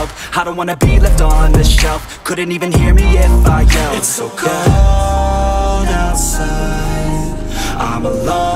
help I don't wanna be left on the shelf. Couldn't even hear me if I yelled. It's so cold outside. I'm alone